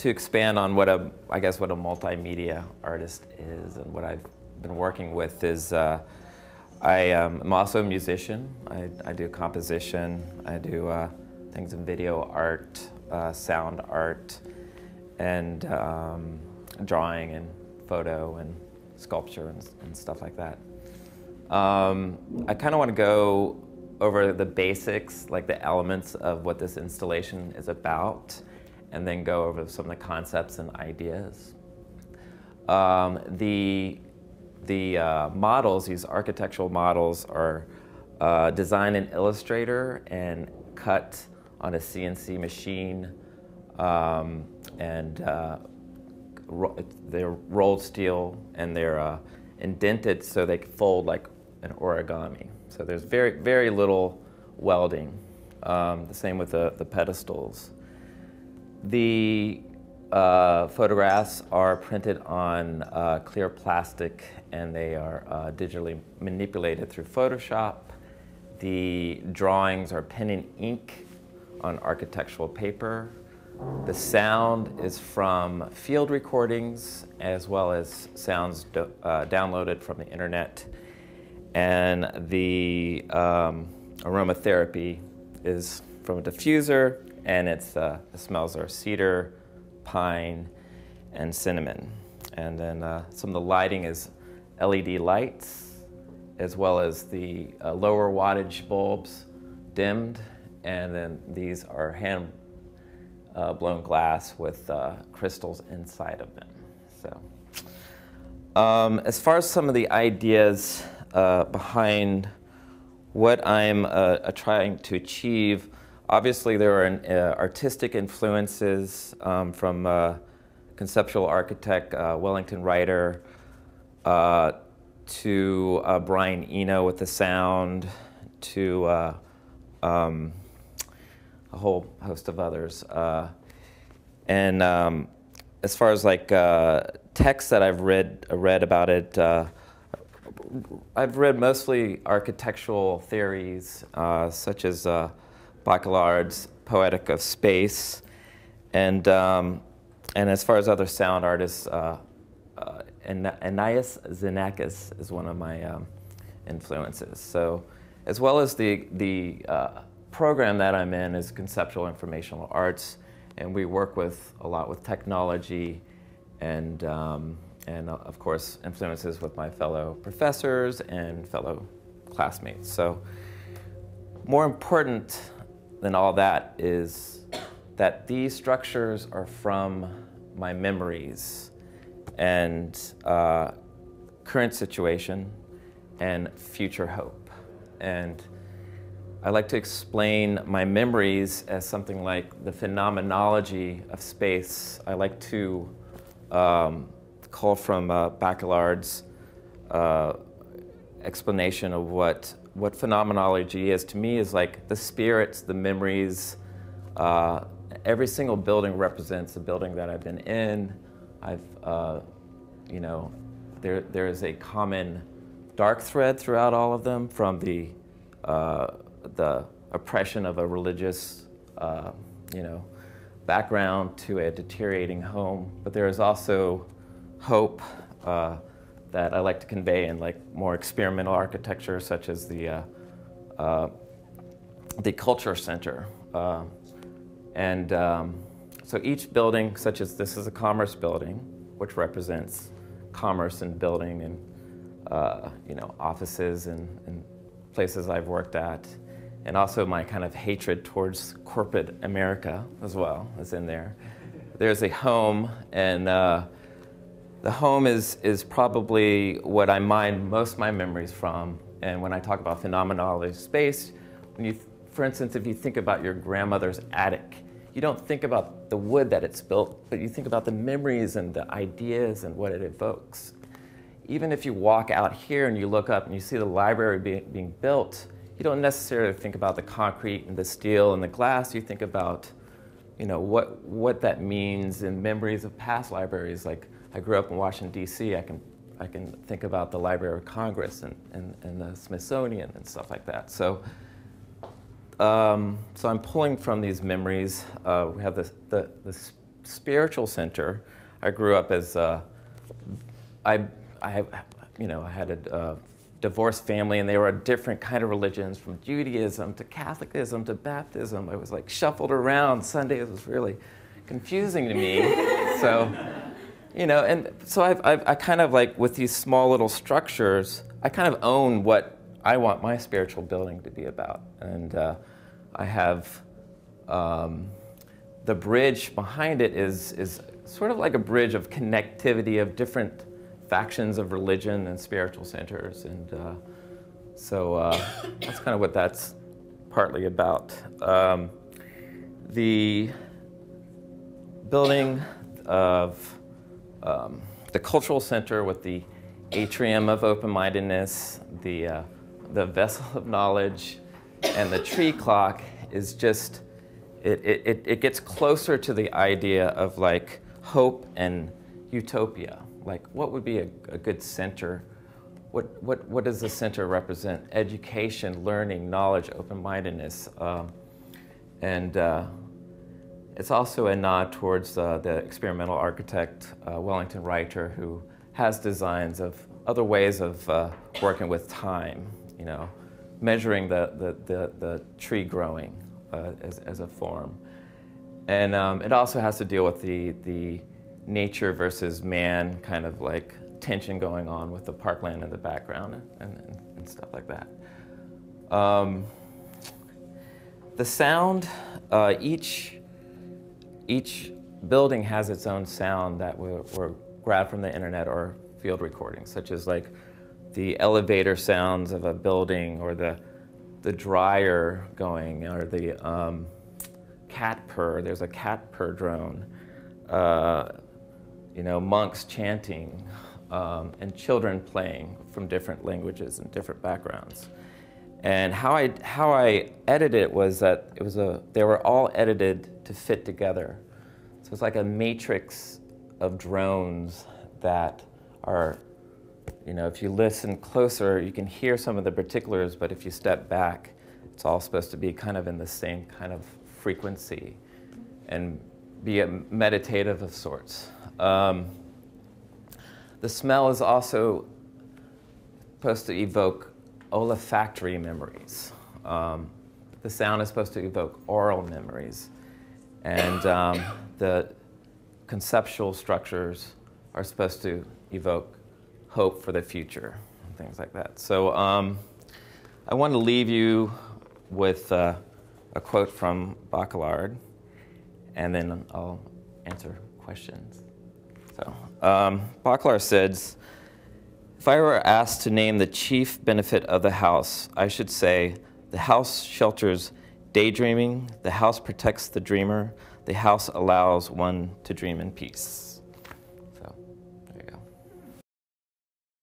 to expand on what a, I guess what a multimedia artist is and what I've been working with is uh, I um, am also a musician. I, I do composition. I do uh, things in video art, uh, sound art, and um, drawing and photo and sculpture and, and stuff like that. Um, I kind of want to go over the basics, like the elements of what this installation is about, and then go over some of the concepts and ideas. Um, the the uh, models, these architectural models, are uh, designed in Illustrator and cut on a CNC machine, um, and uh, ro they're rolled steel and they're uh, indented so they fold like an origami. So there's very, very little welding. Um, the same with the, the pedestals. The uh, photographs are printed on uh, clear plastic and they are uh, digitally manipulated through Photoshop. The drawings are pen and ink on architectural paper. The sound is from field recordings as well as sounds do, uh, downloaded from the internet. And the um, aromatherapy is from a diffuser and it's, uh, the smells are cedar, pine, and cinnamon. And then uh, some of the lighting is LED lights, as well as the uh, lower wattage bulbs dimmed. And then these are hand uh, blown glass with uh, crystals inside of them. So, um, as far as some of the ideas uh, behind what I'm uh, trying to achieve, Obviously, there are uh, artistic influences um, from uh, conceptual architect uh, Wellington Reiter uh, to uh, Brian Eno with the sound to uh, um, a whole host of others. and um, as far as like texts that I've read read about it, I've read mostly architectural theories such as Bachelard's Poetic of Space. And, um, and as far as other sound artists, uh, uh, Iannis Xenakis is one of my um, influences. So, as well as the, the uh, program that I'm in is conceptual informational arts, and we work with a lot with technology and, um, and uh, of course, influences with my fellow professors and fellow classmates. So, more important than all that is that these structures are from my memories and uh, current situation and future hope. And I like to explain my memories as something like the phenomenology of space. I like to um, call from uh, uh, explanation of what what phenomenology is to me is like the spirits, the memories. Uh, every single building represents a building that I've been in. I've, uh, you know, there there is a common dark thread throughout all of them, from the uh, the oppression of a religious, uh, you know, background to a deteriorating home. But there is also hope uh, that I like to convey in like more experimental architecture, such as the uh, uh, the culture center. Uh, and um, so each building, such as this is a commerce building, which represents commerce and building and uh, you know offices and, and, places I've worked at, and also my kind of hatred towards corporate America as well is in there. There's a home and uh, the home is, is probably what I mine most of my memories from. And when I talk about phenomenology space, when you, for instance, if you think about your grandmother's attic, you don't think about the wood that it's built, but you think about the memories and the ideas and what it evokes. Even if you walk out here and you look up and you see the library be, being built, you don't necessarily think about the concrete and the steel and the glass. You think about, you know, what, what that means in memories of past libraries, like I grew up in Washington, D.C., I can, I can think about the Library of Congress and, and, and the Smithsonian and stuff like that. So, um, so I'm pulling from these memories. Uh, we have the, the, the spiritual center, I grew up as uh, I, I you know, I had a uh, divorced family, and they were a different kind of religions, from Judaism to Catholicism to Baptism. I was like shuffled around. Sundays was really confusing to me. so, you know, and so I've, I've, I kind of like with these small little structures, I kind of own what I want my spiritual building to be about, and uh, I have. Um, the bridge behind it is, is sort of like a bridge of connectivity of different factions of religion and spiritual centers. And uh, so uh, that's kind of what that's partly about. Um, the building of um, the cultural center with the atrium of open-mindedness, the, uh, the vessel of knowledge, and the tree clock is just it, it, it gets closer to the idea of like hope and utopia. Like, what would be a, a good center? What, what, what does the center represent? Education, learning, knowledge, open mindedness. Um, and uh, it's also a nod towards uh, the experimental architect uh, Wellington Reiter, who has designs of other ways of uh, working with time, you know, measuring the, the, the, the tree growing uh, as, as a form. And um, it also has to deal with the, the nature versus man kind of like tension going on with the parkland in the background and, and, and stuff like that. Um, the sound, uh, each, each building has its own sound that were, were grabbed from the internet or field recordings, such as like the elevator sounds of a building or the the dryer going or the um, cat purr. There's a cat purr drone. Uh, you know, monks chanting um, and children playing from different languages and different backgrounds. And how I, how I edited it was that it was a, they were all edited to fit together. So it's like a matrix of drones that are you know, if you listen closer, you can hear some of the particulars, but if you step back, it's all supposed to be kind of in the same kind of frequency and be a meditative of sorts. Um, the smell is also supposed to evoke olfactory memories. Um, the sound is supposed to evoke aural memories. And um, the conceptual structures are supposed to evoke hope for the future and things like that. So um, I want to leave you with uh, a quote from Baudrillard, and then I'll answer questions. So um, Baudrillard says, if I were asked to name the chief benefit of the house, I should say the house shelters daydreaming, the house protects the dreamer, the house allows one to dream in peace.